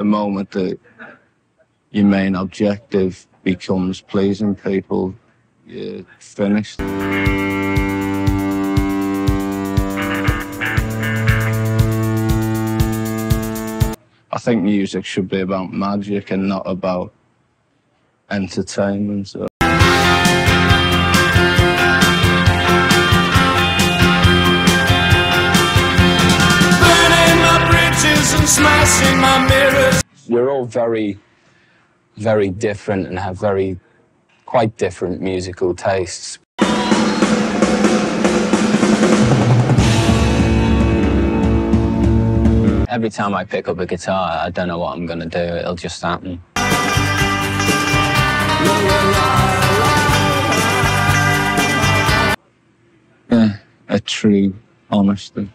the moment that your main objective becomes pleasing people, you're finished. I think music should be about magic and not about entertainment. So. My mirrors. We're all very, very different and have very, quite different musical tastes. Every time I pick up a guitar, I don't know what I'm going to do. It'll just happen. Yeah, a true honesty.